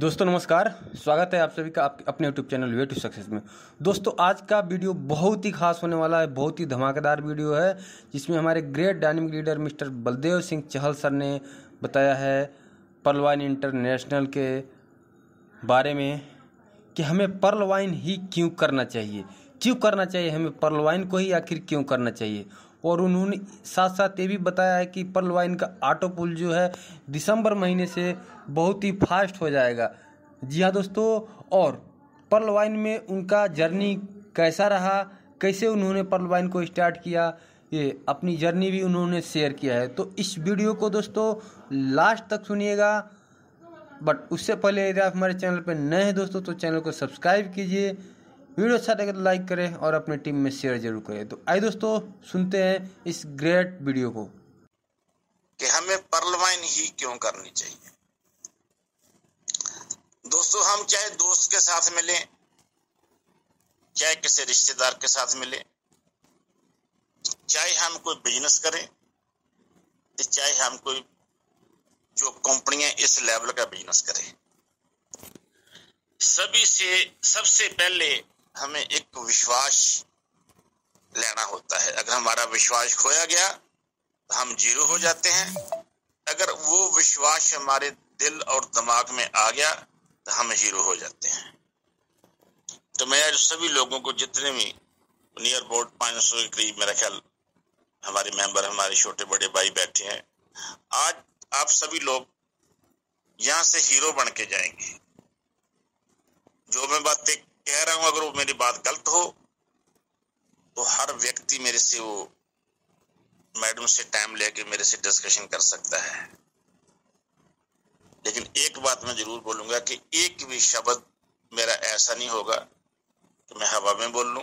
दोस्तों, नमस्कार। स्वागत है आप सभी का आप अपने YouTube channel way to success में। दोस्तों, आज का वीडियो बहुत ही खास होने वाला है, बहुत ही धमाकेदार वीडियो है, जिसमें हमारे great dynamic leader mister Baldev Singh Chahal sir ने बताया है पर्लवाइन इंटरनेशनल के बारे में कि हमें पर्लवाइन ही क्यों करना चाहिए? क्यों करना चाहिए? हमें पर्लवाइन को ही आखिर क्यों करना चाहिए? और उन्होंने साथ साथ ये भी बताया है कि पर्ल वाइन का ऑटो पुल जो है, दिसंबर महीने से बहुत ही फास्ट हो जाएगा। जी हाँ दोस्तों, और पर्ल वाइन में उनका जर्नी कैसा रहा? कैसे उन्होंने पर्ल वाइन को स्टार्ट किया? ये अपनी जर्नी भी उन्होंने शेयर किया है। तो इस वीडियो को दोस्तों लास्ट तक सुनिएगा। बट उससे पहले यदि आप हमारे चैनल पर नए हैं दोस्तों तो चैनल को सब्सक्राइब कीजिए। वीडियो अच्छा लगे तो लाइक करें और अपने टीम में शेयर ज़रूर करें। तो आइए दोस्तों, सुनते हैं इस ग्रेट वीडियो को। कि हमें परलवाइन ही क्यों करनी चाहिए? दोस्तों, हम चाहे दोस्त के साथ मिले, चाहे किसी रिश्तेदार के साथ मिले, चाहे हम कोई बिज़नेस करें चाहे हम कोई जो कंपनियाँ इस लेवल का बिज़नेस करें। सभी से, सबसे पहले हमें एक विश्वास लेना होता है। अगर हमारा विश्वास खोया गया तो हम ज़ीरो हो जाते हैं। अगर वो विश्वास हमारे दिल और दिमाग में आ गया तो हम हीरो हो जाते हैं। तो मैं आज सभी लोगों को जितने भी नियर अबाउट पाँच सौ के करीब मेरा ख्याल हमारे मेंबर हमारे छोटे बड़े भाई बैठे हैं। आज आप सभी लोग यहाँ से हीरो बन के जाएँगे। जो मैं बातें कह रहा हूँ, अगर वो मेरी बात गलत हो तो हर व्यक्ति मेरे से वो मैडम से टाइम लेके मेरे से डिस्कशन कर सकता है। लेकिन एक बात मैं ज़रूर बोलूँगा कि एक भी शब्द मेरा ऐसा नहीं होगा कि मैं हवा में बोल लू।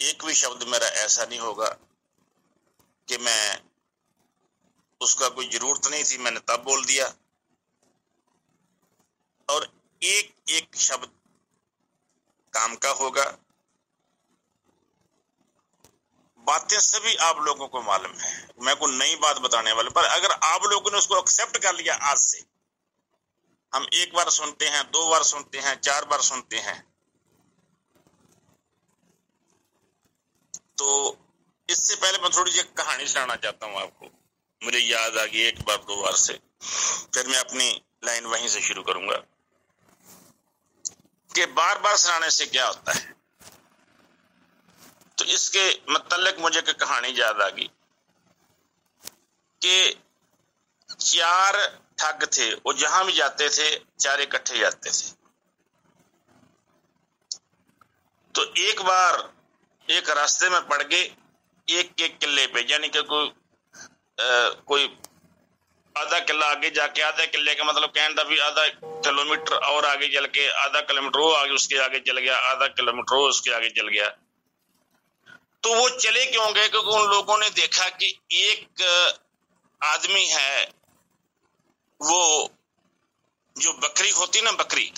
एक भी शब्द मेरा ऐसा नहीं होगा कि मैं उसका कोई ज़रूरत नहीं थी, मैंने तब बोल दिया। और एक एक शब्द काम का होगा। बातें सभी आप लोगों को मालूम है। मैं कोई नई बात बताने वाले पर अगर आप लोगों ने उसको एक्सेप्ट कर लिया आज से, हम एक बार सुनते हैं, दो बार सुनते हैं, चार बार सुनते हैं तो इससे पहले मैं थोड़ी सी कहानी सुनाना चाहता हूँ आपको। मुझे याद आ गई एक बार दो बार से। फिर मैं अपनी लाइन वहीं से शुरू करूँगा। कि बार बार सुनाने से क्या होता है? तो इसके मतलब मुझे की कहानी याद आ गई कि चार ठग थे वो जहाँ भी जाते थे चार इकट्ठे जाते थे। तो एक बार एक रास्ते में पड़ गए एक एक किले पे यानी कि कोई आ, कोई आधा किला आगे जाके, आधा किले का मतलब कहने भी आधा किलोमीटर और आगे चल के, आधा किलोमीटर वो आगे, उसके आगे चल गया, आधा किलोमीटर वो उसके आगे चल गया। तो वो चले क्यों गए? क्योंकि उन लोगों ने देखा कि एक आदमी है, वो जो बकरी होती ना बकरी,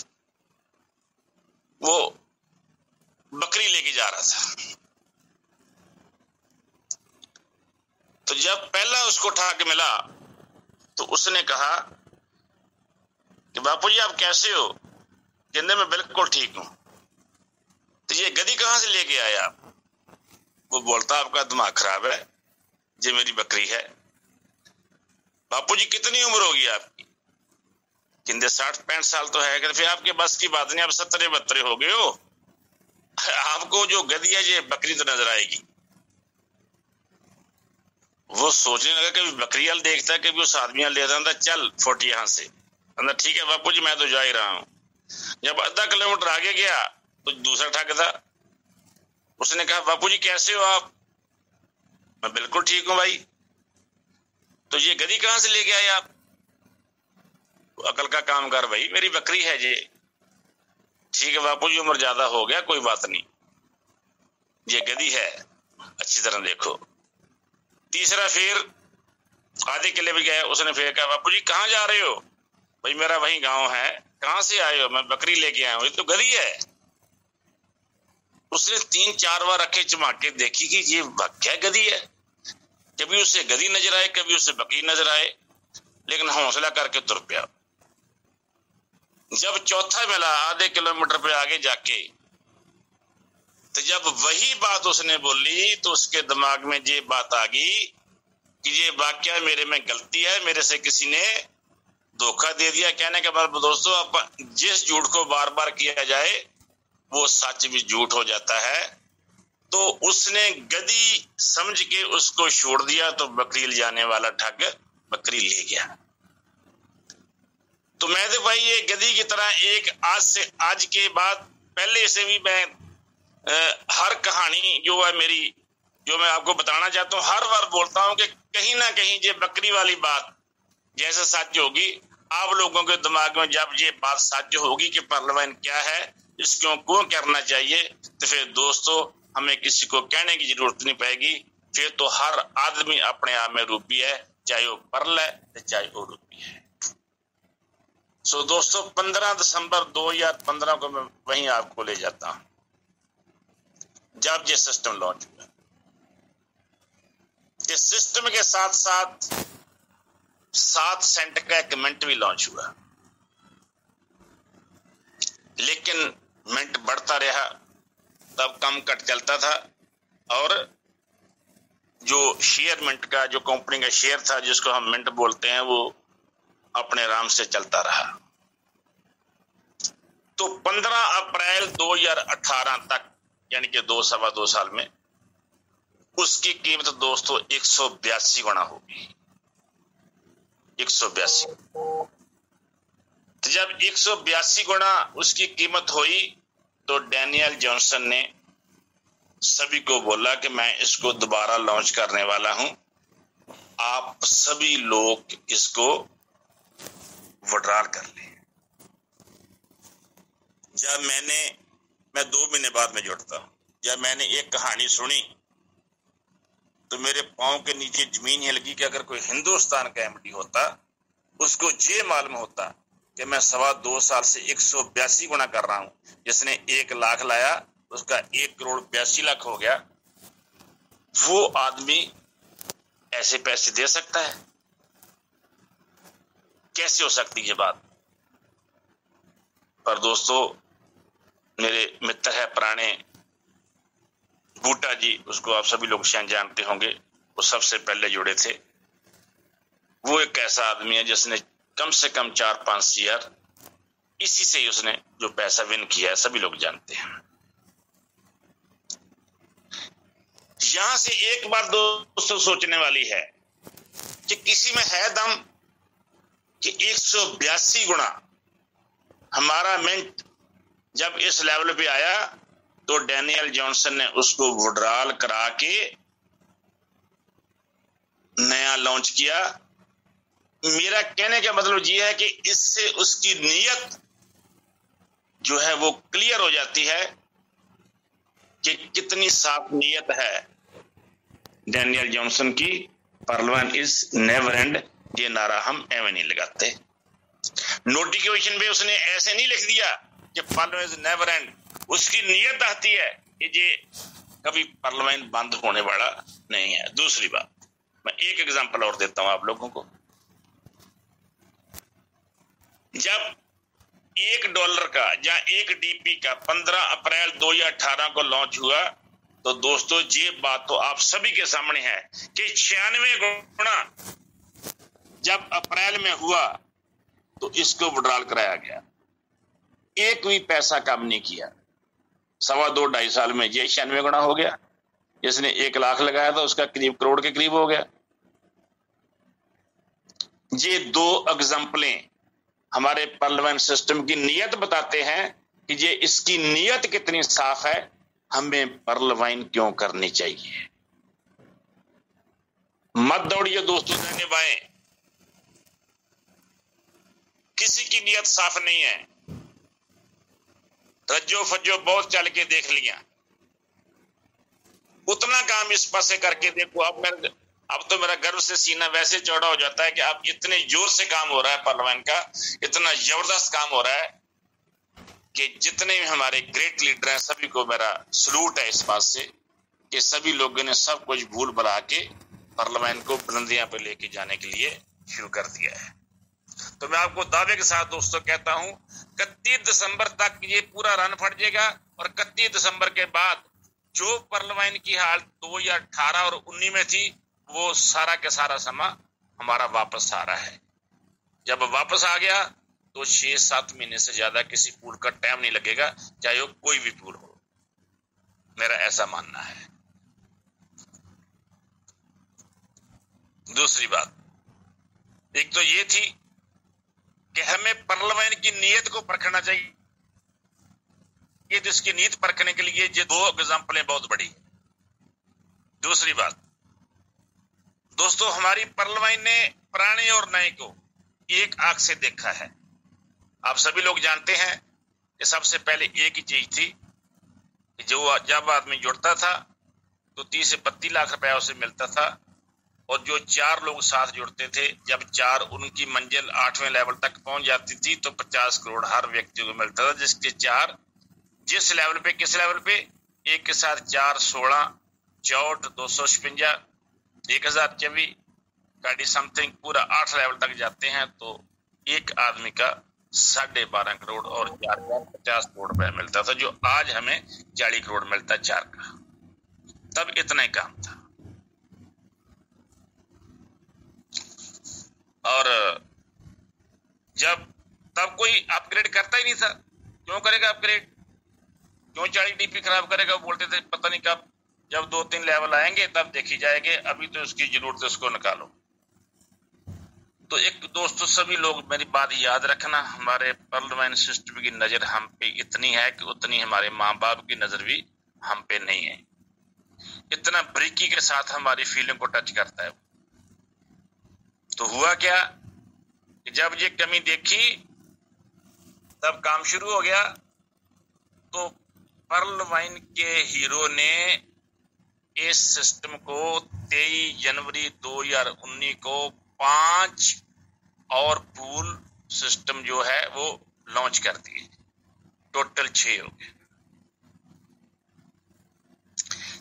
वो बकरी लेके जा रहा था। तो जब पहला उसको उठा के मिला तो उसने कहा कि बापू जी आप कैसे हो? कहते मैं बिल्कुल ठीक हूँ। तो ये गदी कहाँ से लेके आए आप? वो बोलता, आपका दिमाग खराब है। ये मेरी बकरी है। बापू जी कितनी उम्र होगी आपकी? किंदे साठ पैंठ साल तो है फिर आपके बस की बात नहीं, आप सत्तरे बत्तरे हो गए हो। आपको जो गदी है, ये बकरी तो नज़र आएगी। वो सोचने लगा कभी बकरियाल देखता है कभी उस आदमी ले रहा चल फोट यहाँ से। अंदर ठीक है, बापू जी, मैं तो जा ही रहा हूँ। जब आधा किलोमीटर आगे गया तो दूसरा ठग था। उसने कहा, बापू जी, कैसे हो आप? मैं बिल्कुल ठीक हूँ भाई। तो ये गदी कहाँ से लेके आए आप? अकल का काम कर भाई, मेरी बकरी है ये ठीक है, बापू जी, उम्र ज़्यादा हो गया, कोई बात नहीं। ये गदी है, अच्छी तरह देखो। तीसरा फिर आधे किले भी गया, उसने फिर कहा, बापू जी, कहाँ जा रहे हो? भाई, मेरा वही गाँव है। कहाँ से आए हो? मैं बकरी लेके आया हूँ। ये तो गली है। उसने तीन चार बार रखे चमाके देखी कि ये क्या गदी है। कभी उसे गदी नज़र आए, कभी उसे बकरी नज़र आए, लेकिन हौसला करके तुर पिया जब चौथा मिला आधे किलोमीटर पे आगे जाके तो जब वही बात उसने बोली तो उसके दिमाग में ये बात आ गई कि ये वाक्य मेरे में गलती है, मेरे से किसी ने धोखा दे दिया। कहने के बाद दोस्तों, अब जिस झूठ को बार बार किया जाए, वो सच भी झूठ हो जाता है। तो उसने गदी समझ के उसको छोड़ दिया तो बकरी ले जाने वाला ठग बकरी ले गया। तो मैं तो भाई ये गदी की तरह एक आज से आज के बाद, पहले से भी मैं हर कहानी जो है मेरी, जो मैं आपको बताना चाहता हूँ, हर बार बोलता हूँ कि कहीं ना कहीं ये बकरी वाली बात जैसे सच होगी। आप लोगों के दिमाग में जब ये बात सच होगी कि पार्लियामेंट क्या है, इसको क्यों करना चाहिए तो फिर दोस्तों, हमें किसी को कहने की ज़रूरत नहीं पड़ेगी। फिर तो हर आदमी अपने आप में रूपी है, चाहे वो परल है चाहे वो रूपी है। सो दोस्तों 15 दिसंबर 2015 को मैं वहीं आपको ले जाता हूँ। जब ये सिस्टम लॉन्च हुआ। इस सिस्टम के साथ साथ सात सेंट का एक मिनट भी लॉन्च हुआ। लेकिन मिंट बढ़ता रहा, तब कम कट चलता था और जो शेयर मिंट का, जो कंपनी का शेयर था, जिसको हम मिंट बोलते हैं, वो अपने आराम से चलता रहा। तो 15 अप्रैल 2018 तक यानी कि दो सवा दो साल में, उसकी कीमत दोस्तों एक सौ बयासी गुना होगी। एक सौ बयासी। तो जब एक सौ बयासी गुना उसकी कीमत हुई तो डैनियल जॉनसन ने सभी को बोला कि मैं इसको दोबारा लॉन्च करने वाला हूँ। आप सभी लोग इसको वड्राल कर लें। जब मैंने मैं दो महीने बाद में जुड़ता हूँ। जब मैंने एक कहानी सुनी तो मेरे पाँव के नीचे ज़मीन ही लगी कि अगर कोई हिंदुस्तान का एमडी होता, उसको ये मालूम होता कि मैं सवा दो साल से एक सौ बयासी गुना कर रहा हूँ। जिसने एक लाख लाया, उसका एक करोड़ बयासी लाख हो गया। वो आदमी ऐसे पैसे दे सकता है? कैसे हो सकती है बात? पर दोस्तों मेरे मित्र है, पुराने बूटा जी, उसको आप सभी लोग शायद जानते होंगे। वो सबसे पहले जुड़े थे। वो एक ऐसा आदमी है जिसने कम से कम चार पाँच सीआर इसी से ही उसने जो पैसा विन किया है, सभी लोग जानते हैं। यहाँ से एक बार दोस्तों सोचने वाली है कि किसी में है दम कि एक सौ बयासी गुना हमारा मिंट जब इस लेवल पे आया तो डैनियल जॉनसन ने उसको विड्रॉल करा के नया लॉन्च किया। मेरा कहने का मतलब यह है कि इससे उसकी नीयत जो है वो क्लियर हो जाती है कि कितनी साफ़ नीयत है डैनियल जॉनसन की। परलवन इज़ नेवर एंड ये नारा हम एवं नहीं लगाते। नोटिफिकेशन पे उसने ऐसे नहीं लिख दिया कि पार्लियामेंट नेवर एंड उसकी नीयत आती है कि ये कभी पार्लियामेंट बंद होने वाला नहीं है। दूसरी बात, मैं एक एग्जांपल और देता हूँ आप लोगों को। जब एक डॉलर का या एक डीपी का 15 अप्रैल 2018 को लॉन्च हुआ तो दोस्तों, ये बात तो आप सभी के सामने है कि छियानवे गुना जब अप्रैल में हुआ तो इसको विड्रॉल कराया गया। एक भी पैसा कम नहीं किया। सवा दो, ढाई साल में ये छियानवे गुना हो गया। जिसने एक लाख लगाया था, उसका करीब करोड़ के करीब हो गया। ये दो एग्जाम्पलें हमारे पार्लियामेंट सिस्टम की नीयत बताते हैं कि ये इसकी नीयत कितनी साफ़ है, हमें पार्लियामेंट क्यों करनी चाहिए? मत दौड़िए दोस्तों बाएँ। किसी की नीयत साफ़ नहीं है। रज्जो फज्जो बहुत चल के देख लिया। उतना काम इस पासे करके देखो, अब मेरे अब तो मेरा गर्व से सीना वैसे चौड़ा हो जाता है कि अब इतने ज़ोर से काम हो रहा है पार्लियामेंट का, इतना ज़बरदस्त काम हो रहा है कि जितने भी हमारे ग्रेट लीडर हैं, सभी को मेरा सलूट है इस बात से कि सभी लोगों ने सब कुछ भूल भुला के पार्लियामेंट को बुलंदियाँ पे लेके जाने के लिए शुरू कर दिया है। तो मैं आपको दावे के साथ दोस्तों कहता हूँ, इकतीस दिसंबर तक ये पूरा रन फट जाएगा और इकतीस दिसंबर के बाद जो परलवाइन की हालत दो या अठारह और उन्नीस में थी, वो सारा के सारा समा हमारा वापस आ रहा है। जब वापस आ गया तो छह सात महीने से ज़्यादा किसी पूल का टाइम नहीं लगेगा, चाहे वो कोई भी पूल हो। मेरा ऐसा मानना है। दूसरी बात, एक तो ये थी कि हमें परलवाइन की नीयत को परखना चाहिए। ये जिसकी नीयत परखने के लिए ये दो एग्जाम्पलें बहुत बड़ी है। दूसरी बात, दोस्तों, हमारी परलवाइन ने पुराने और नए को एक आँख से देखा है। आप सभी लोग जानते हैं कि सबसे पहले एक ही चीज़ थी कि जो जब आदमी जुड़ता था तो तीस से बत्तीस लाख रुपया उसे मिलता था। और जो चार लोग साथ जुड़ते थे, जब चार उनकी मंजिल आठवें लेवल तक पहुँच जाती थी तो पचास करोड़ हर व्यक्ति को मिलता था, जिसके चार जिस लेवल पे, किस लेवल पे? एक के साथ चार सोलह चौट दो सौ छपंजा एक हज़ार चौबीस, गाड़ी समथिंग पूरा आठ लेवल तक जाते हैं तो एक आदमी का साढ़े बारह करोड़ और चार हज़ार पचास करोड़ रुपया मिलता था, जो आज हमें चालीस करोड़ मिलता, चार का। तब इतना ही काम था। और, जब, तब कोई अपग्रेड करता ही नहीं था। क्यों करेगा अपग्रेड क्यों चालीस डीपी खराब करेगा? बोलते थे, पता नहीं कब, जब दो तीन लेवल आएँगे, तब देखी जाएगी। अभी तो उसकी ज़रूरत है, उसको निकालो। तो एक दोस्तों, सभी लोग, मेरी बात याद रखना। हमारे पार्लियामेंट सिस्टम की नज़र हम पे इतनी है कि उतनी हमारे माँ बाप की नज़र भी हम पे नहीं है। इतना ब्रिकी के साथ हमारी फीलिंग को टच करता है तो हुआ क्या कि जब ये कमी देखी, तब काम शुरू हो गया। तो पर्ल वाइन के हीरो ने इस सिस्टम को 23 जनवरी 2019 को पाँच और पूल सिस्टम जो है, वो लॉन्च कर दिए। टोटल छह हो गए।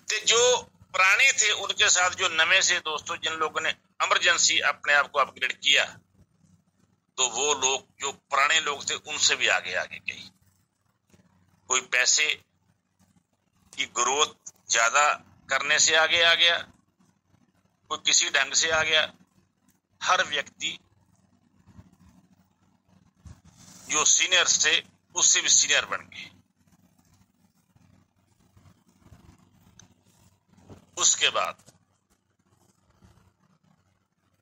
तो जो पुराने थे, उनके साथ जो नवे से दोस्तों, जिन लोगों ने इमरजेंसी अपने आप को अपग्रेड किया तो वो लोग, जो पुराने लोग थे, उनसे भी आगे आगे गई। कोई पैसे की ग्रोथ ज़्यादा करने से आगे आ गया, कोई किसी ढंग से आ गया, हर व्यक्ति जो सीनियर थे, उससे भी सीनियर बन गए। उसके बाद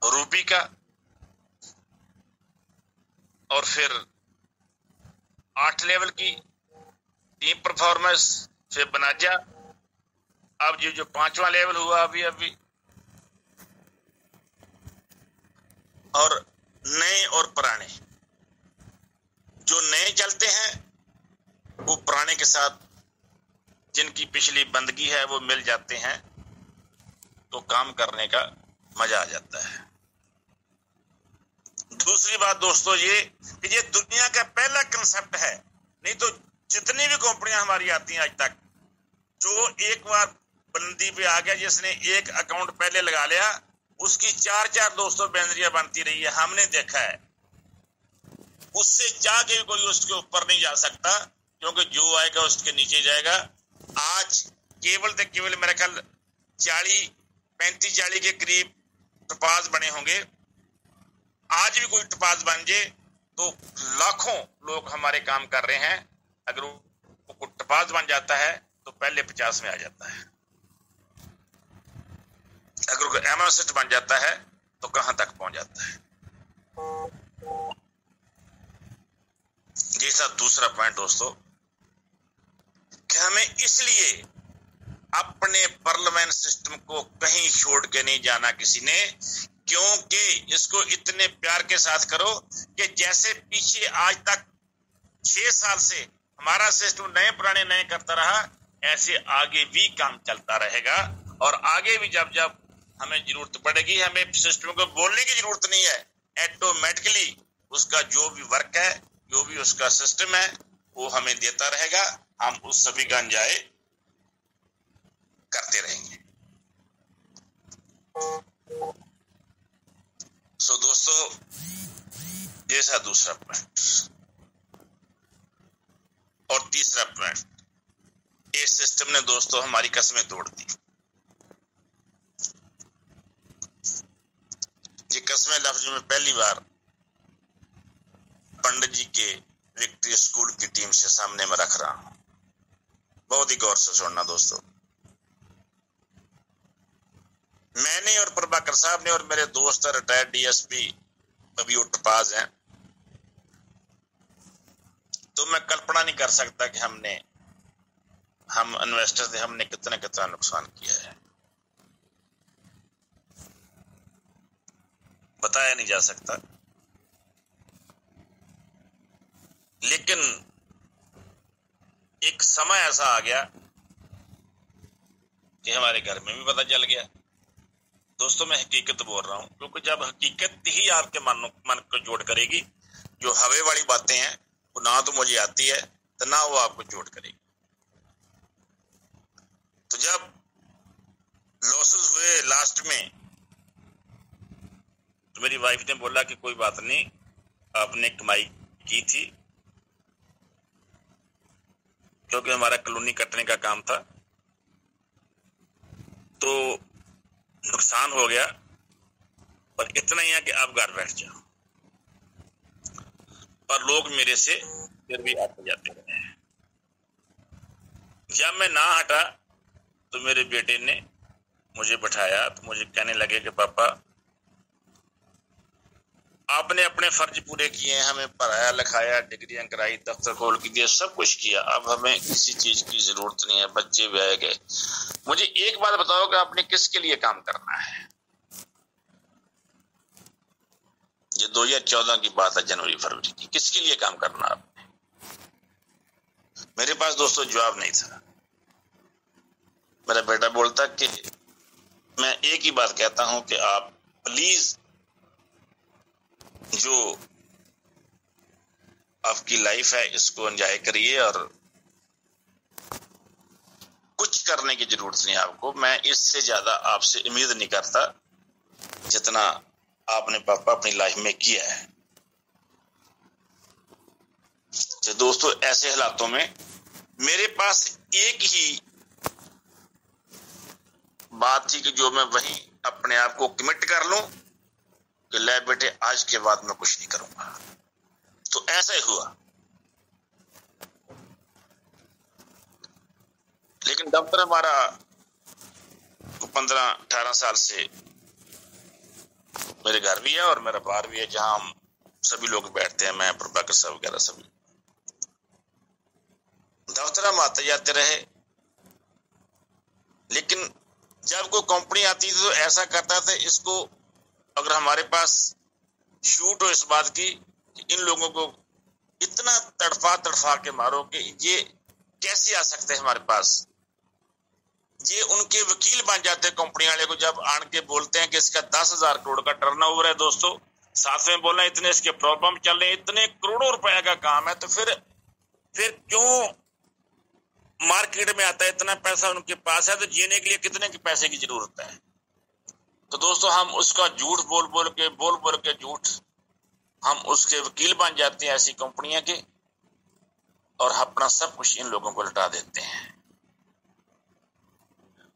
रूपी का और फिर आठ लेवल की टीम परफॉर्मेंस फिर बनाजा। अब ये जो पांचवा लेवल हुआ अभी अभी। और नए और पुराने। जो नए चलते हैं, वो पुराने के साथ जिनकी पिछली बंदगी है, वो मिल जाते हैं। तो काम करने का मज़ा आ जाता है। दूसरी बात दोस्तों ये कि ये दुनिया का पहला कंसेप्ट है। नहीं तो जितनी भी कंपनियाँ हमारी आती हैं आज तक, जो एक बार बंदी पे आ गया, जिसने एक अकाउंट पहले लगा लिया, उसकी चार चार दोस्तों बैंदरिया बनती रही है, हमने देखा है। उससे जाके कोई उसके ऊपर नहीं जा सकता, क्योंकि जो आएगा उसके नीचे जाएगा। आज केवल तो केवल मेरे ख्याल चाली पैंतीस चाली के करीब टपाज बने होंगे। आज भी कोई टपाज बन जाए तो लाखों लोग हमारे काम कर रहे हैं। अगर वो टपाज बन जाता है तो पहले पचास में आ जाता है। अगर कोई बन जाता है तो कहाँ तक पहुँच जाता है? जैसा दूसरा पॉइंट दोस्तों। कि हमें इसलिए अपने पार्लियामेंट सिस्टम को कहीं छोड़ के नहीं जाना किसी ने क्योंकि इसको इतने प्यार के साथ करो कि जैसे पीछे आज तक छह साल से हमारा सिस्टम नए पुराने नए करता रहा, ऐसे आगे भी काम चलता रहेगा। और आगे भी जब जब हमें ज़रूरत पड़ेगी, हमें सिस्टम को बोलने की ज़रूरत नहीं है। ऑटोमेटिकली उसका जो भी वर्क है, जो भी उसका सिस्टम है, वो हमें देता रहेगा। हम उस सभी का अंजाय करते रहेंगे जैसा दूसरा पॉइंट इंट्रप्टमेंट इस सिस्टम ने दोस्तों हमारी कस्में तोड़ दी। ये कस्में लफ्ज में पहली बार पंडित जी के विक्ट्री स्कूल की टीम से सामने में रख रहा हूँ। बहुत ही गौर से सुनना दोस्तों। मैंने और प्रभाकर साहब ने और मेरे दोस्त रिटायर्ड डीएसपी अभी उत्पाज हैं। तो मैं कल्पना नहीं कर सकता कि हमने, हम इन्वेस्टर्स थे हमने कितना कितना नुकसान किया है। बताया नहीं जा सकता। लेकिन एक समय ऐसा आ गया कि हमारे घर में भी पता चल गया। दोस्तों, मैं हकीकत बोल रहा हूँ, क्योंकि जब हकीकत ही आपके मन मन को जोड़ करेगी, जो हवे वाली बातें हैं वो ना तो मुझे आती है तो ना वो आपको चोट करेगी। तो जब लॉसेस हुए लास्ट में तो मेरी वाइफ ने बोला कि कोई बात नहीं, आपने कमाई की थी, क्योंकि हमारा कॉलोनी कटने का काम था। तो नुकसान हो गया, पर इतना ही है कि आप घर बैठ जाओ। पर लोग मेरे से फिर भी आते जाते रहे जब मैं ना हटा तो मेरे बेटे ने मुझे बैठाया तो मुझे कहने लगे कि, पापा, आपने अपने फ़र्ज़ पूरे किए हैं, हमें पढ़ाया, लिखाया, डिग्रियाँ कराई, दफ्तर खोल के दिए, सब कुछ किया। अब हमें किसी चीज़ की ज़रूरत नहीं है, बच्चे भी आए गए। मुझे एक बात बताओ कि आपने किसके लिए काम करना है? ये 2014 की बात है जनवरी फरवरी की। किसके लिए काम करना आपने मेरे पास दोस्तों जवाब नहीं था। मेरा बेटा बोलता कि मैं एक ही बात कहता हूँ कि आप प्लीज़ जो आपकी लाइफ है, इसको एंजॉय करिए और कुछ करने की ज़रूरत नहीं आपको। मैं इससे ज़्यादा आपसे उम्मीद नहीं करता जितना आपने पापा अपनी लाइफ में किया है। तो दोस्तों, ऐसे हालातों में मेरे पास एक ही बात थी कि जो मैं वही अपने आप को कमिट कर लूँ कि ले बेटे, आज के बाद मैं कुछ नहीं करूँगा। तो ऐसा ही हुआ। लेकिन दफ्तर हमारा पंद्रह, अठारह साल से मेरे घर भी है और मेरा बार भी है, जहाँ हम सभी लोग बैठते हैं, मैं, प्रभाकर साहब वगैरह सभी। दफ्तर हम आते जाते रहे। लेकिन जब कोई कंपनी आती थी तो ऐसा करता था, इसको अगर हमारे पास शूट हो इस बात की इन लोगों को इतना तड़फा तड़फा के मारो कि ये कैसे आ सकते हैं हमारे पास? ये उनके वकील बन जाते कंपनी वाले को जब आन के बोलते हैं कि इसका दस हज़ार करोड़ का टर्न ओवर है दोस्तों। साथ में बोलना, इतने इसके प्रॉब्लम चल रहे इतने करोड़ों रुपए का काम है तो फिर फिर क्यों मार्केट में आता है, इतना पैसा उनके पास है तो जीने के लिए कितने के पैसे की ज़रूरत है? तो दोस्तों, हम उसका झूठ बोल बोल के, बोल बोल के झूठ, हम उसके वकील बन जाते हैं ऐसी कंपनियाँ के, और अपना सब कुछ इन लोगों को लटा देते हैं।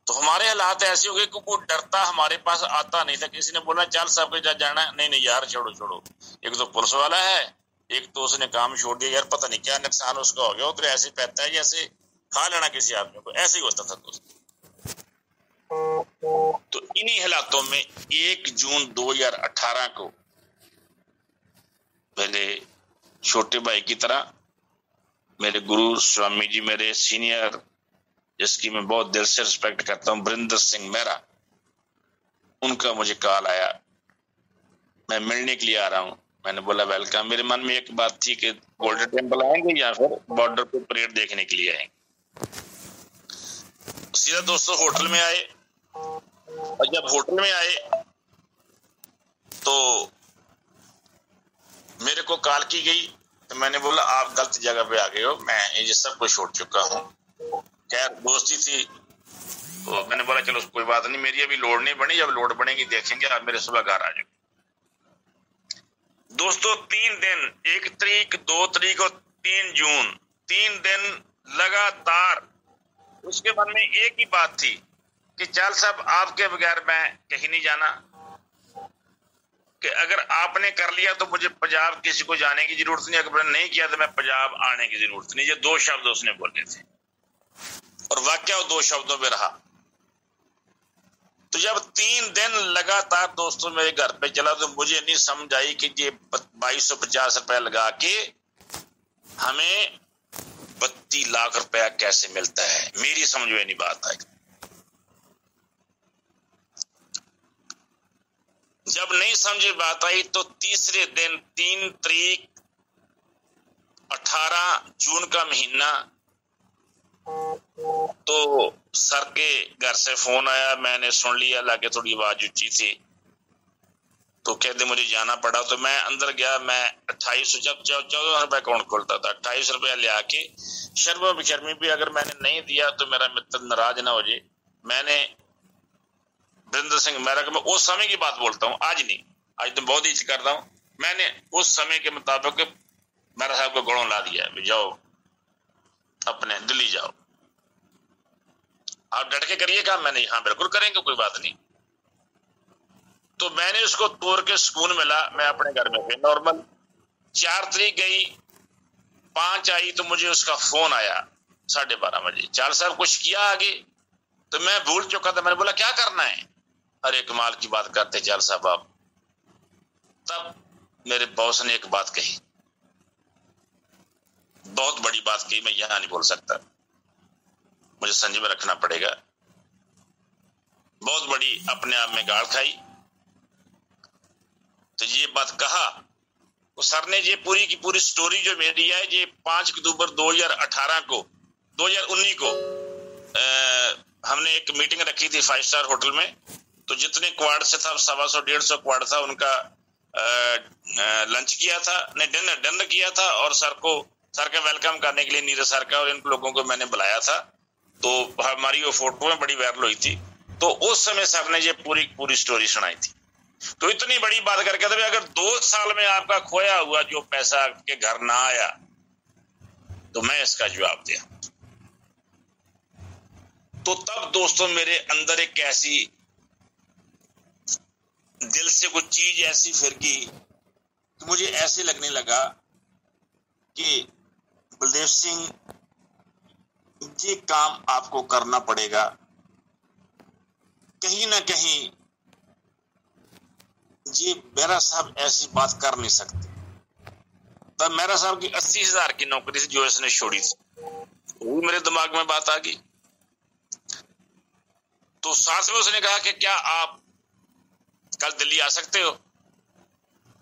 तो हमारे हालात ऐसे हो गए कि कोई डरता हमारे पास आता नहीं था। किसी ने बोला, चल सब जा जाना। नहीं नहीं यार, छोड़ो छोड़ो। एक तो पुलिस वाला है, एक तो उसने काम छोड़ दिया। यार, पता नहीं क्या नुकसान उसका हो गया। उधर ऐसे पैता है जैसे खा लेना किसी आदमी को। ऐसे ही होता था दोस्त। तो इन्हीं हालातों में एक जून 2018 को पहले छोटे भाई की तरह मेरे गुरु स्वामी जी, मेरे सीनियर जिसकी मैं बहुत दिल से रिस्पेक्ट करता हूँ, वरिंदर सिंह मेहरा। उनका मुझे कॉल आया। मैं मिलने के लिए आ रहा हूँ। मैंने बोला वेलकम मेरे मन में एक बात थी कि गोल्डन टेंपल आएँगे या फिर बॉर्डर पे परेड देखने के लिए आएँगे? सीधा दोस्तों होटल में आए। और जब होटल में आए तो मेरे को कॉल की गई। तो मैंने बोला, आप गलत जगह पे आ गए हो। मैं ये सब कुछ छोड़ चुका हूँ। खैर दोस्ती थी? तो मैंने बोला, चलो, कोई बात नहीं, मेरी अभी लोड नहीं बनी। जब लोड बनेगी, देखेंगे। आप मेरे सुबह घर आ जाओ। दोस्तों, तीन दिन, एक तरीक दो तरीक और तीन जून। तीन दिन लगातार। उसके मन में एक ही बात थी कि, चाल साहब, आपके बगैर मैं कहीं नहीं जाना। कि अगर आपने कर लिया तो मुझे पंजाब किसी को जाने की ज़रूरत नहीं। अगर मैंने नहीं किया तो मैं पंजाब आने की ज़रूरत नहीं। ये दो शब्द उसने बोले थे। और वाक्य दो शब्दों में रहा। तो जब तीन दिन लगातार दोस्तों मेरे घर पे चला तो मुझे नहीं समझ आई कि ये बाईस सौ पचास रुपया लगा के हमें बत्ती लाख रुपया कैसे मिलता है? मेरी समझ में नहीं बात आई। जब नहीं समझे बात आई तो तीसरे दिन तीन तारीख अठारह जून का महीना तो सर के घर से फ़ोन आया, मैंने सुन लिया, लाके थोड़ी आवाज़ ऊँची थी। तो कहते मुझे जाना पड़ा तो मैं अंदर गया, मैं अट्ठाईस चौदह रुपए अकाउंट खोलता था, अट्ठाईस रुपया ले आके शर्म बिशर्मी भी अगर मैंने नहीं दिया तो मेरा मित्र नाराज़ ना हो जाए। मैंने वरिंदर सिंह मेहरा मैं उस समय की बात बोलता हूँ, आज नहीं, आज तो बहुत ही करता हूँ। मैंने उस समय के मुताबिक मेरा साहब को गुणों ला दिया जाओ। अपने दिल्ली जाओ। आप डट के करिए काम मैंने हाँ बिल्कुल करेंगे, कोई बात नहीं। तो मैंने उसको तोड़ के सुकून मिला, मैं अपने घर में फिर नॉर्मल, चार तरीक गई, पाँच आई तो मुझे उसका फ़ोन आया, साढ़े बारह बजे। चार साहब कुछ किया आगे तो मैं भूल चुका था, मैंने बोला, क्या करना है? अरे, कमाल की बात करते चार साहब आप। तब मेरे बॉस ने एक बात कही। बहुत बड़ी बात कही मैं यहाँ नहीं बोल सकता। मुझे संजय में रखना पड़ेगा। बहुत बड़ी अपने आप में गाड़ खाई। तो ये बात कहा। तो सर ने ये पूरी की पूरी स्टोरी जो मेरी है ये पाँच अक्टूबर 2018 को 2019 को आ, हमने एक मीटिंग रखी थी फाइव स्टार होटल में। तो जितने क्वाड से था सवा सौ डेढ़ सौ क्वार्ड था उनका आ, आ, लंच किया था ने डिनर डिनर किया था और सर को सर का वेलकम करने के लिए नीरज सर का और इन लोगों को मैंने बुलाया था। तो हमारी वो फ़ोटो में बड़ी वायरल हुई थी। तो उस समय सर ने ये पूरी पूरी स्टोरी सुनाई थी। तो इतनी बड़ी बात करके था अगर दो साल में आपका खोया हुआ जो पैसा आपके घर ना आया तो मैं इसका जवाब दिया। तो तब दोस्तों मेरे अंदर एक ऐसी दिल से कुछ चीज़ ऐसी फिर गई तो मुझे ऐसे लगने लगा कि बलदेव सिंह, ये काम आपको करना पड़ेगा। कहीं ना कहीं, ये मेरा साहब ऐसी बात कर नहीं सकते। तब मेरा साहब की अस्सी हज़ार की नौकरी थी जो इसने छोड़ी थी, वो मेरे दिमाग में बात आ गई। तो साथ में उसने कहा कि क्या आप कल दिल्ली आ सकते हो?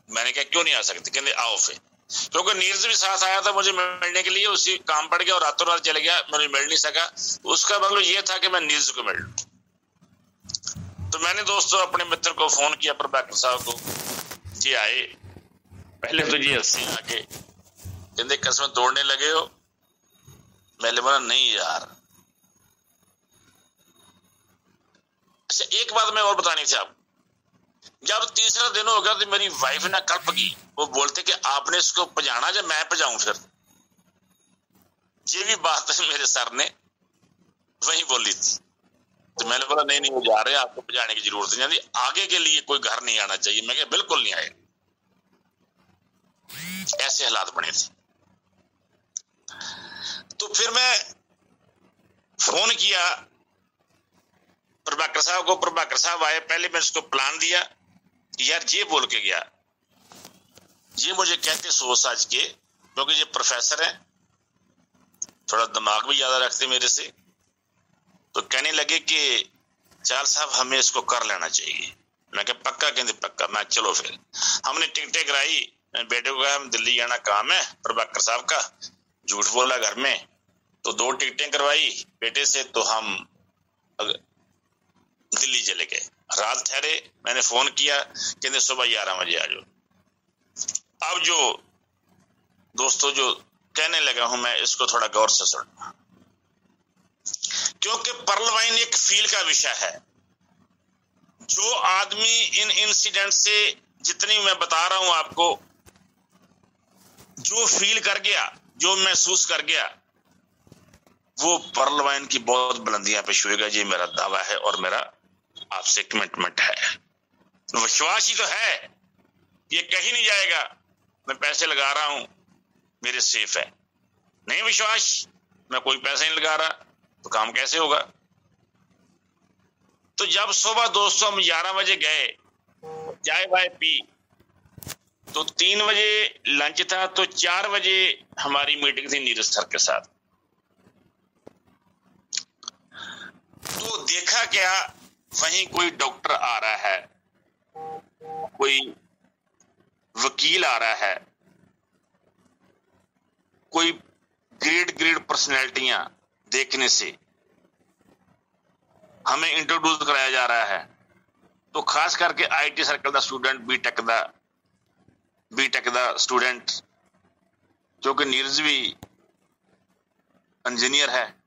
मैंने कहा, क्यों नहीं आ सकते? कहते आओ फिर। क्योंकि नीरज भी साथ आया था मुझे मिलने के लिए, उसी काम पड़ गया और रातों रात चले गया, मुझे मिल नहीं सका। उसका मतलब ये था कि मैं नीरज को मिल लू। तो मैंने दोस्तों अपने मित्र को फ़ोन किया, प्रभाकर साहब को जी आए। पहले तो जी हँसी आके कहते, कसम तोड़ने लगे हो? मैंने बोला, नहीं यार। अच्छा एक बात मैं और बतानी थी आपको। जब तीसरा दिन हो गया तो मेरी वाइफ ने कल्प की। वो बोलते कि आपने इसको पजाना जब मैं पजाऊं फिर? ये भी बात है मेरे सर ने वही बोली थी। तो मैंने बोला, नहीं नहीं, वो जा रहे आपको पजाने की ज़रूरत नहीं आती। आगे के लिए कोई घर नहीं आना चाहिए। मैं बिल्कुल नहीं आए। ऐसे हालात बने थे। तो फिर मैं फ़ोन किया प्रभाकर साहब को, प्रभाकर साहब आए, पहले मैं उसको प्लान दिया। यार, ये बोल के गया। ये मुझे कहते सोच साज के, क्योंकि ये प्रोफेसर है। थोड़ा दिमाग भी ज़्यादा रखते मेरे से। तो कहने लगे कि चार साहब, हमें इसको कर लेना चाहिए। मैं क्या पक्का? कहते, पक्का। मैं चलो फिर। हमने टिकटें कराई। बेटे को कहा, हम दिल्ली जाना काम है, प्रभाकर साहब का। झूठ बोला घर में। तो दो टिकटें करवाई बेटे से तो हम दिल्ली चले गए। रात ठहरे, मैंने फ़ोन किया कहते सुबह ग्यारह बजे आ जाओ। अब जो दोस्तों, जो कहने लगा हूँ मैं, इसको थोड़ा गौर से सुनना क्योंकि पर्ल वाइन एक फील का विषय है। जो आदमी इन इंसिडेंट से जितनी मैं बता रहा हूँ आपको, जो फील कर गया, जो महसूस कर गया, वो पर्ल की बहुत बुलंदियाँ पे छुएगा ये मेरा दावा है और मेरा आपसे कमिटमेंट है। विश्वास ही तो है। ये कहीं नहीं जाएगा, मैं पैसे लगा रहा हूँ, मेरे सेफ़ है। नहीं विश्वास, मैं कोई पैसे नहीं लगा रहा तो काम कैसे होगा? तो जब सुबह दोस्तों हम ग्यारह बजे गए, चाय वाय पी तो तीन बजे लंच था तो चार बजे हमारी मीटिंग थी नीरज सर के साथ। तो देखा क्या वहीं कोई डॉक्टर आ रहा है, कोई वकील आ रहा है, कोई ग्रेड ग्रेड पर्सनैलिटियाँ देखने से हमें इंट्रोड्यूस कराया जा रहा है तो खास करके आईटी सर्कल का स्टूडेंट बीटेक का बीटेक का स्टूडेंट जो कि नीरज भी इंजीनियर है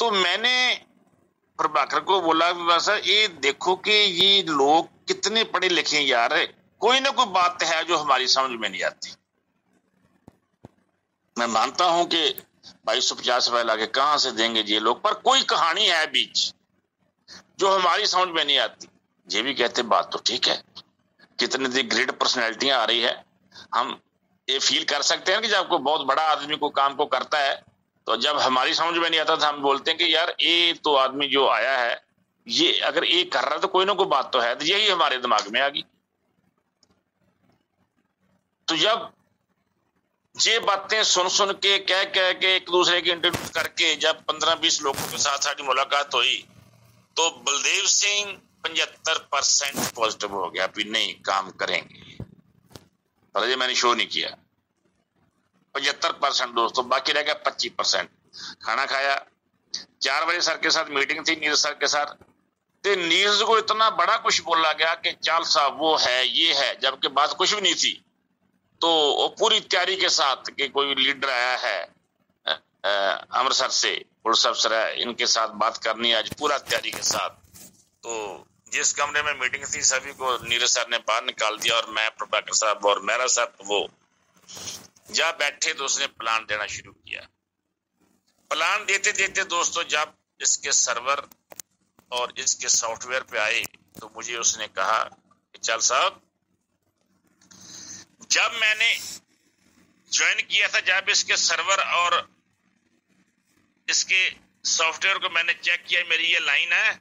तो मैंने प्रभाकर को बोला वैसा ये देखो कि ये लोग कितने पढ़े लिखे यार। कोई ना कोई बात है जो हमारी समझ में नहीं आती। मैं मानता हूँ कि बाईस सौ पचास रुपए लाके कहाँ से देंगे ये लोग, पर कोई कहानी है बीच जो हमारी समझ में नहीं आती। ये भी कहते बात तो ठीक है, कितने दी ग्रेड पर्सनैलिटियाँ आ रही है। हम ये फील कर सकते हैं कि जब कोई बहुत बड़ा आदमी को काम को करता है तो जब हमारी समझ में नहीं आता था, हम बोलते हैं कि यार ये तो आदमी जो आया है, ये अगर ये कर रहा है तो कोई ना कोई बात तो है तो यही हमारे दिमाग में आ गई। तो जब ये बातें सुन सुन के, कह कह के एक दूसरे के इंटरव्यू करके जब पंद्रह बीस लोगों के साथ सारी मुलाकात हुई तो बलदेव सिंह पचहत्तर परसेंट पॉजिटिव हो गया, अभी नहीं काम करेंगे। पर मैंने शो नहीं किया। पचहत्तर परसेंट दोस्तों, बाकी रह गया पच्चीस परसेंट। खाना खाया, चार बजे सर के साथ मीटिंग थी, नीरज सर के साथ। तो नीरज को इतना बड़ा कुछ बोला गया कि चाल साहब, वो है, ये है, जबकि बात कुछ भी नहीं थी। तो वो पूरी तैयारी के साथ कि कोई लीडर आया है अमृतसर से, पुलिस अफसर है, इनके साथ बात करनी आज पूरा तैयारी के साथ। तो जिस कमरे में मीटिंग थी, सभी को नीरज सर ने बाहर निकाल दिया और मैं, प्रभाकर साहब और मेरा साहब, वो जा बैठे तो उसने प्लान देना शुरू किया। प्लान देते देते दोस्तों, जब इसके सर्वर और इसके सॉफ्टवेयर पे आए तो मुझे उसने कहा कि चल साहब, जब मैंने ज्वाइन किया था, जब इसके सर्वर और इसके सॉफ्टवेयर को मैंने चेक किया, मेरी ये लाइन है,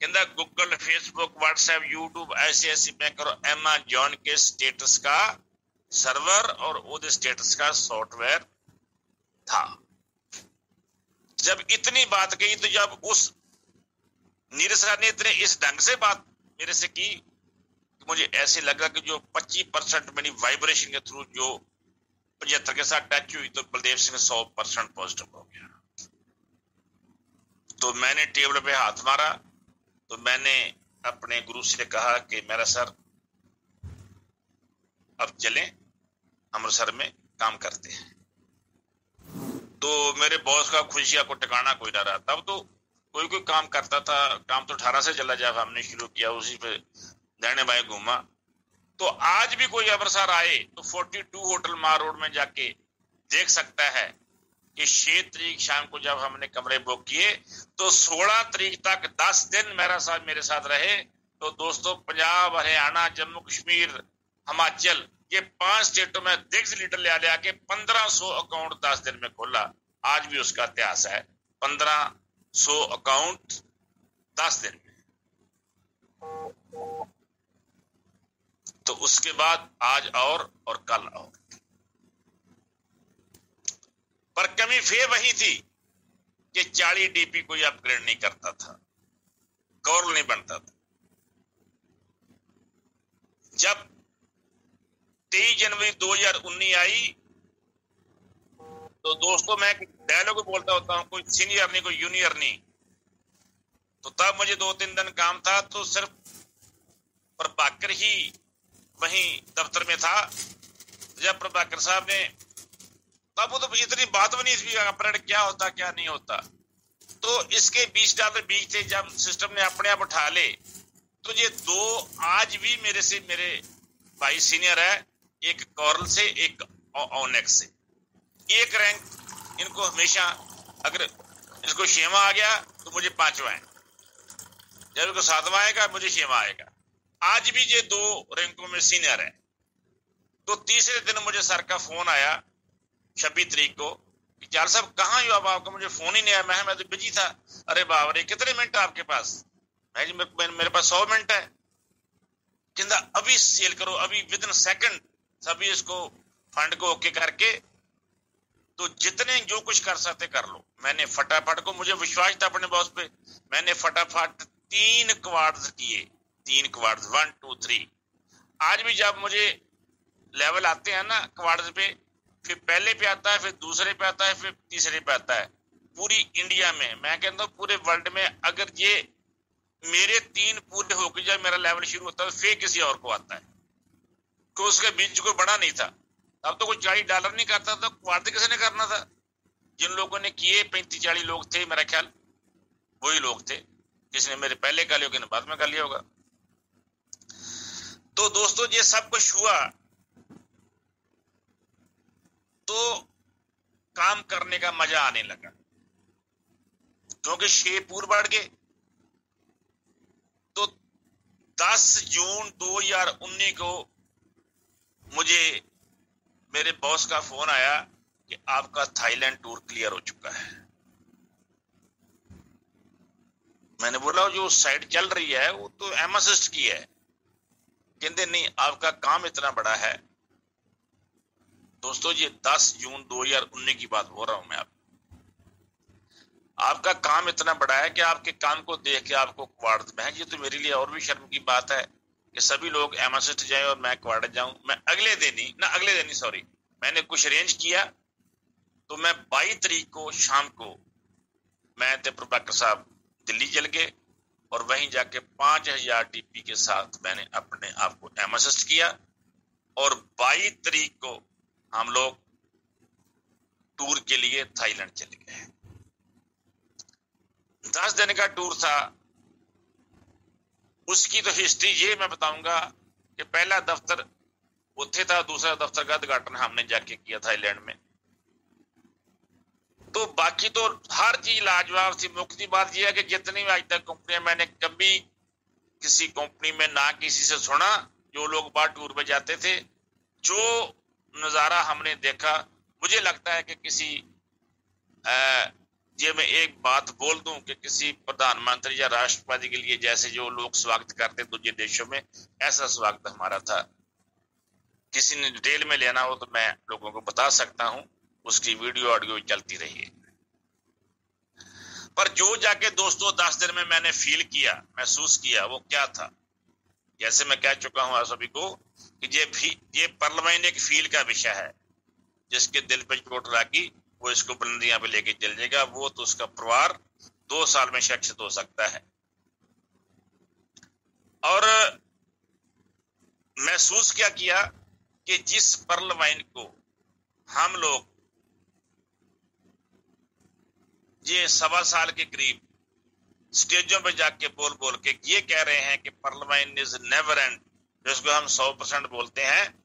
कहता गूगल फेसबुक व्हाट्सएप यूट्यूब ऐसे ऐसे मैं करो एमेजॉन के स्टेटस का सर्वर और उद स्टेटस का सॉफ्टवेयर था। जब इतनी बात कही तो जब उस नीरज सर ने इतने इस ढंग से बात मेरे से की कि मुझे ऐसे लगा कि जो 25 परसेंट मेरी वाइब्रेशन के थ्रू जो पचहत्तर के साथ टच हुई तो बलदेव सिंह सौ परसेंट पॉजिटिव हो गया। तो मैंने टेबल पे हाथ मारा तो मैंने अपने गुरु से कहा कि, मेरा सर, अब चलें। अमृतसर में काम करते हैं। तो मेरे बॉस का खुशिया को टिकाना कोई ना रहा। तब तो कोई कोई काम करता था, काम तो अठारह से चला जब हमने शुरू किया, उसी पे दहने बाएँ घूमा। तो आज भी कोई अमृतसर आए तो 42 होटल मार रोड में जाके देख सकता है कि छह तरीक शाम को जब हमने कमरे बुक किए तो 16 तरीक तक 10 दिन मेरा साथ मेरे साथ रहे। तो दोस्तों, पंजाब, हरियाणा जम्मू कश्मीर हिमाचल ये पाँच स्टेटों में दिग्ज लीडर ले लिया के 1500 अकाउंट 10 दिन में खोला। आज भी उसका इतिहास है। 1500 अकाउंट 10 दिन में। तो उसके बाद आज और और कल और। पर कमी फिर वही थी कि चालीस डीपी कोई अपग्रेड नहीं करता था। कौर नहीं बनता था। जब 23 जनवरी 2019 आई। तो दोस्तों, मैं डायलॉग बोलता होता हूँ, कोई सीनियर नहीं, कोई जूनियर नहीं। तो तब मुझे दो तीन दिन काम था तो सिर्फ़ प्रभाकर ही वहीं दफ्तर में था। जब प्रभाकर साहब ने, तब वो तो इतनी बात बनी थी अपरेट क्या होता, क्या नहीं होता। तो इसके बीच डाले बीच थे, जब सिस्टम ने अपने आप उठा ले तो ये दो आज भी मेरे से, मेरे भाई सीनियर है। एक कॉर्ल से, एक ओनेक्स से। एक रैंक, इनको हमेशा अगर इसको छेवा आ गया तो मुझे पांचवा है। जब इनको सातवा आएगा, मुझे छेवा आएगा। आज भी ये दो रैंकों में सीनियर है। तो तीसरे दिन मुझे सर का फ़ोन आया, छब्बीस तरीक को चार साहब, कहाँ हो अब आपका मुझे फ़ोन ही नहीं आया। मैं मैं तो बिज़ी था। अरे बाबरे कितने मिनट आपके पास? मैं जी, मेरे पास सौ मिनट है। अभी सेल करो, अभी विद इन सेकंड सभी इसको फंड को ओके करके तो जितने जो कुछ कर सकते कर लो। मैंने फटाफट को, मुझे विश्वास था अपने बॉस पे, मैंने फटाफट तीन क्वार्ट्स किए। तीन क्वार्ट्स वन टू थ्री आज भी जब मुझे लेवल आते हैं ना क्वार्ट्स पे, फिर पहले पे आता है, फिर दूसरे पे आता है, फिर तीसरे पे आता है। पूरी इंडिया में, मैं कहता हूँ पूरे वर्ल्ड में अगर ये मेरे तीन पूरे होकर जब मेरा लेवल शुरू होता है फिर किसी और को आता है। तो उसके बीच कोई बड़ा नहीं था। अब तो कोई चालीस डॉलर नहीं करता था किसी ने करना था? जिन लोगों ने किए पैंतीस चालीस लोग थे मेरा ख्याल। वही लोग थे, जिसने मेरे पहले कर लिया बाद में कर लिया होगा। तो दोस्तों, ये सब कुछ हुआ। तो काम करने का मज़ा आने लगा। क्योंकि शेप पूर्व बढ़ गए। तो 10 जून 2019 को मुझे, मेरे बॉस का फ़ोन आया कि आपका थाईलैंड टूर क्लियर हो चुका है। मैंने बोला, जो साइट चल रही है, वो तो एम असिस्ट की है। कहते, नहीं, आपका काम इतना बड़ा है। दोस्तों, ये 10 जून 2019 की बात बोल रहा हूँ मैं आप। आपका काम इतना बड़ा है कि आपके काम को देख के आपको क्वार्ट में ये तो मेरे लिए और भी शर्म की बात है। कि सभी लोग एमएसएस्ट जाए और मैं क्वार्टर जाऊँ। मैं अगले दिन ही, ना, अगले दिन ही सॉरी मैंने कुछ अरेंज किया। तो मैं बाईस तारीख को शाम को मैं प्रभाकर साहब दिल्ली चल गए और वहीं जाके पाँच हज़ार टीपी के साथ मैंने अपने आप को एमएसएस्ट किया। और बाईस तारीख को हम लोग टूर के लिए थाईलैंड चले गए। दस दिन का टूर था। उसकी तो हिस्ट्री ये मैं बताऊँगा कि पहला दफ्तर उत्थे था, दूसरा दफ्तर का उद्घाटन हमने जाके किया था थाईलैंड में। तो बाकी तो हर चीज़ लाजवाब थी। मुख्य बात यह है कि जितनी भी आज तक कंपनियाँ मैंने कभी किसी कंपनी में ना किसी से सुना, जो लोग बाहर टूर में जाते थे, जो नज़ारा हमने देखा, मुझे लगता है कि किसी ये मैं एक बात बोल दूँ कि किसी प्रधानमंत्री या राष्ट्रपति के लिए जैसे जो लोग स्वागत करते दूसरे देशों में, ऐसा स्वागत हमारा था। किसी ने डिटेल में लेना हो तो मैं लोगों को बता सकता हूँ, उसकी वीडियो ऑडियो चलती रही है पर जो जाके दोस्तों, दस दिन में मैंने फील किया, महसूस किया, वो क्या था? जैसे मैं कह चुका हूँ आप सभी को कि ये भी, ये पार्लियामेंट एक फील का विषय है, जिसके दिल पर चोट लागी वो इसको बुलंदियाँ पे लेके चल जाएगा। वो तो उसका परिवार दो साल में शिक्षित हो सकता है। और महसूस क्या किया कि जिस पर्ल वाइन को हम लोग ये सवा साल के करीब स्टेजों पे जाके बोल बोल के ये कह रहे हैं कि Pearl Vine is never end जिसको हम सौ परसेंट बोलते हैं।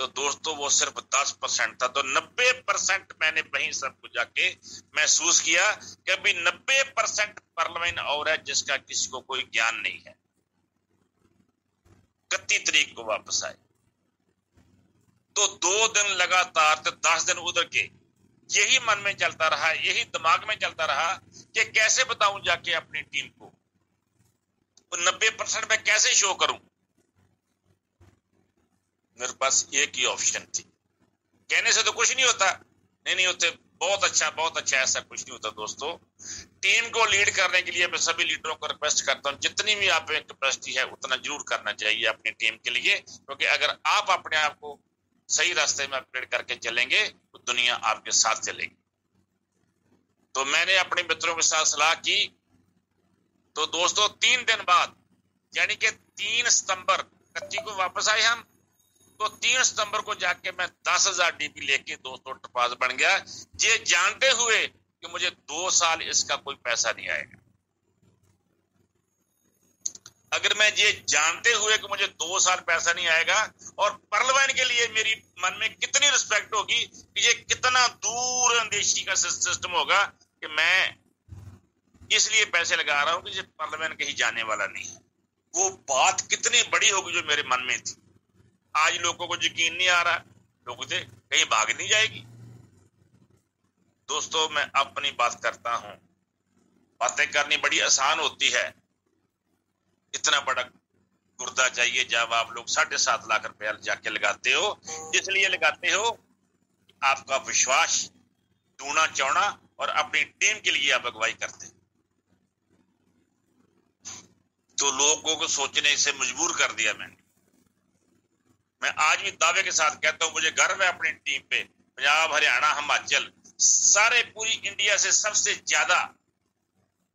तो दोस्तों वो सिर्फ़ दस परसेंट था तो नब्बे परसेंट मैंने वहीं सबको जाके महसूस किया कि अभी नब्बे परसेंट पार्लियामेंट और है जिसका किसी को कोई ज्ञान नहीं है। इकतीस तरीक को वापस आए। तो दो दिन लगातार तो दस दिन उधर के, यही मन में चलता रहा, यही दिमाग में चलता रहा कि कैसे बताऊँ जाके अपनी टीम को? नब्बे परसेंट मैं कैसे शो करूँ? मेरे पास एक ही ऑप्शन थी। कहने से तो कुछ नहीं होता। नहीं नहीं होते। बहुत अच्छा बहुत अच्छा ऐसा कुछ नहीं होता दोस्तों। टीम को लीड करने के लिए मैं सभी लीडरों को रिक्वेस्ट करता हूँ। जितनी भी आप कैपेसिटी है, उतना ज़रूर करना चाहिए अपनी टीम के लिए। क्योंकि तो अगर आप अपने आप को सही रास्ते में अपग्रेड करके चलेंगे तो दुनिया आपके साथ चलेगी। तो मैंने अपने मित्रों के साथ सलाह की। तो दोस्तों, तीन दिन बाद, यानी कि तीन सितंबर कच्ची को वापस आए हम। तो तीन सितंबर को जाके मैं दस हज़ार डीपी लेके दोस्तों टपास बन गया। ये जानते हुए कि मुझे दो साल इसका कोई पैसा नहीं आएगा। अगर मैं ये जानते हुए कि मुझे दो साल पैसा नहीं आएगा और परलवाइन के लिए मेरी मन में कितनी रिस्पेक्ट होगी कि ये कितना दूर अंदेशी का सिस्टम होगा कि मैं इसलिए पैसे लगा रहा हूँ कि ये पार्लियामेंट कहीं जाने वाला नहीं है। वो बात कितनी बड़ी होगी जो मेरे मन में थी। आज लोगों को यकीन नहीं आ रहा, लोग थे कहीं भाग नहीं जाएगी। दोस्तों, मैं अपनी बात करता हूँ। बातें करनी बड़ी आसान होती है। इतना बड़ा गुर्दा चाहिए, जब आप लोग साढ़े सात लाख रुपया जाके लगाते हो। इसलिए लगाते हो आपका विश्वास दूना चौना और अपनी टीम के लिए आप अगुवाई करते हो। तो लोगों को सोचने से मजबूर कर दिया मैंने। मैं आज भी दावे के साथ कहता हूँ, मुझे गर्व है अपनी टीम पे। पंजाब, हरियाणा, हिमाचल, सारे पूरी इंडिया से सबसे ज़्यादा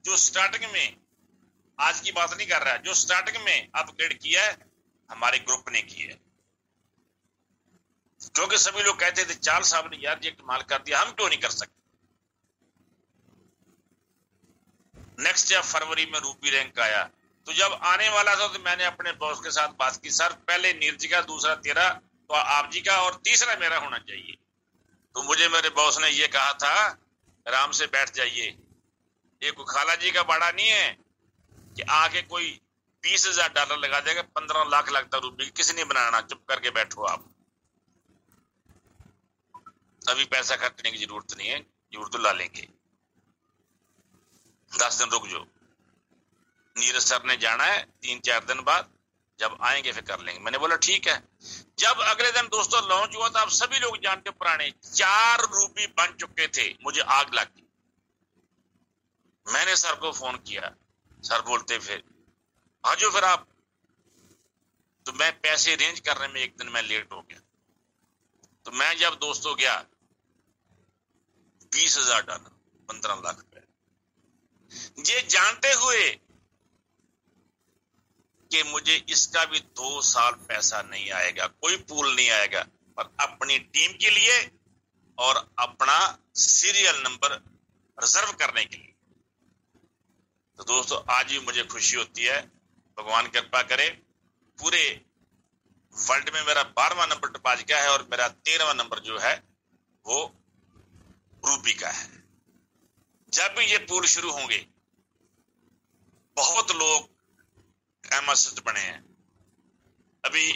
जो स्टार्टिंग में आज की बात नहीं कर रहा, जो स्टार्टिंग में अपग्रेड किया है, हमारे ग्रुप ने किया है। क्योंकि सभी लोग कहते थे, चाल साहब ने यार ये कमाल कर दिया, हम क्यों नहीं कर सकते? नेक्स्ट या फरवरी में रूपी रैंक आया। तो जब आने वाला था तो मैंने अपने बॉस के साथ बात की, सर, पहले नीरज का, दूसरा तेरा तो आप जी का और तीसरा मेरा होना चाहिए। तो मुझे मेरे बॉस ने ये कहा था, आराम से बैठ जाइए। ये कोई खाला जी का बाड़ा नहीं है कि आके कोई बीस हज़ार डॉलर लगा देगा, पंद्रह लाख लगता रुपये किसी ने बनाना? चुप करके बैठो आप। अभी पैसा खर्चने की ज़रूरत नहीं है ज़रूरत तो ला लेंगे। दस दिन रुक जाओ। नीरज सर ने जाना है तीन चार दिन बाद, जब आएँगे फिर कर लेंगे। मैंने बोला, ठीक है। जब अगले दिन दोस्तों लॉन्च हुआ तो आप सभी लोग जानते पुराने, चार रूपी बन चुके थे। मुझे आग लगी। मैंने सर को फ़ोन किया। सर बोलते फिर, आजो फिर आप। तो मैं पैसे अरेंज करने में एक दिन मैं लेट हो गया। तो मैं जब दोस्तों गया, बीस हज़ार डॉलर, पंद्रह लाख रुपए। ये जानते हुए कि मुझे इसका भी दो साल पैसा नहीं आएगा, कोई पूल नहीं आएगा। पर अपनी टीम के लिए और अपना सीरियल नंबर रिज़र्व करने के लिए। तो दोस्तों, आज भी मुझे खुशी होती है। भगवान कृपा करे, पूरे वर्ल्ड में मेरा बारहवा नंबर टपाज का है और मेरा तेरहवा नंबर जो है, वो रूपी का है। जब भी ये पूल शुरू होंगे, बहुत लोग एमएसएस बने हैं। अभी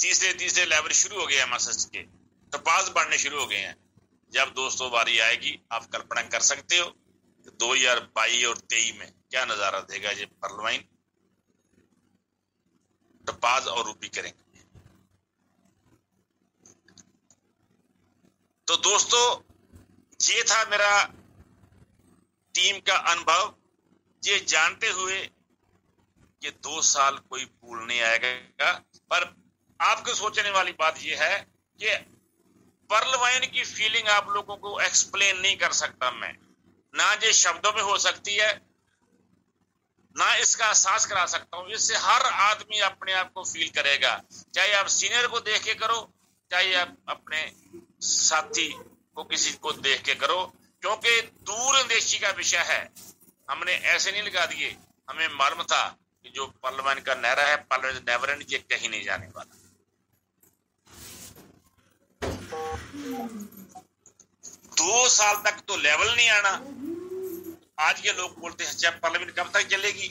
तीसरे तीसरे लेवल शुरू हो गए एमएसएस के। तपास बढ़ने शुरू हो गए हैं। जब दोस्तों बारी आएगी, आप कल्पना कर सकते हो कि दो हज़ार बाईस और तेईस में क्या नज़ारा देगा ये परलवाइन टपाज और रूपी करेंगे। तो दोस्तों, ये था मेरा टीम का अनुभव। ये जानते हुए कि दो साल कोई पूल नहीं आएगा। पर आपको सोचने वाली बात यह है कि पर्ल वाइन की फीलिंग आप लोगों को एक्सप्लेन नहीं कर सकता मैं। ना ये शब्दों में हो सकती है, ना इसका एहसास करा सकता हूँ। इससे हर आदमी अपने आप को फील करेगा। चाहे आप सीनियर को देख के करो, चाहे आप अपने साथी को किसी को देख के करो, क्योंकि दूर अंदेशी का विषय है। हमने ऐसे नहीं लगा दिए। हमें मालूम था जो पार्लियामेंट का नहरा है, पार्लियामेंट नेवर एंड ये कहीं नहीं जाने वाला। दो साल तक तो लेवल नहीं आना। आज के लोग बोलते हैं चाहे पार्लियामेंट कब तक चलेगी?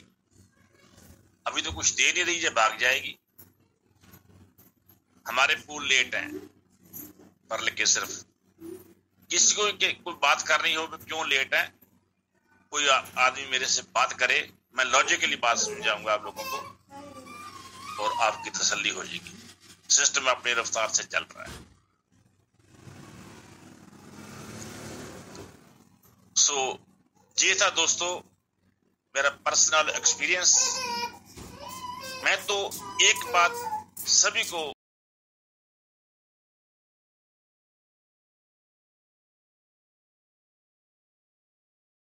अभी तो कुछ दे नहीं रही है भाग जाएगी। हमारे पूल लेट हैं, पर लेके सिर्फ़ किसी को कोई बात करनी हो क्यों लेट है? कोई आदमी मेरे से बात करे मैं लॉजिकली बात समझाऊँगा आप लोगों को और आपकी तसल्ली हो जाएगी। सिस्टम अपनी रफ्तार से चल रहा है। सो so, ये था दोस्तों मेरा पर्सनल एक्सपीरियंस मैं तो एक बात सभी को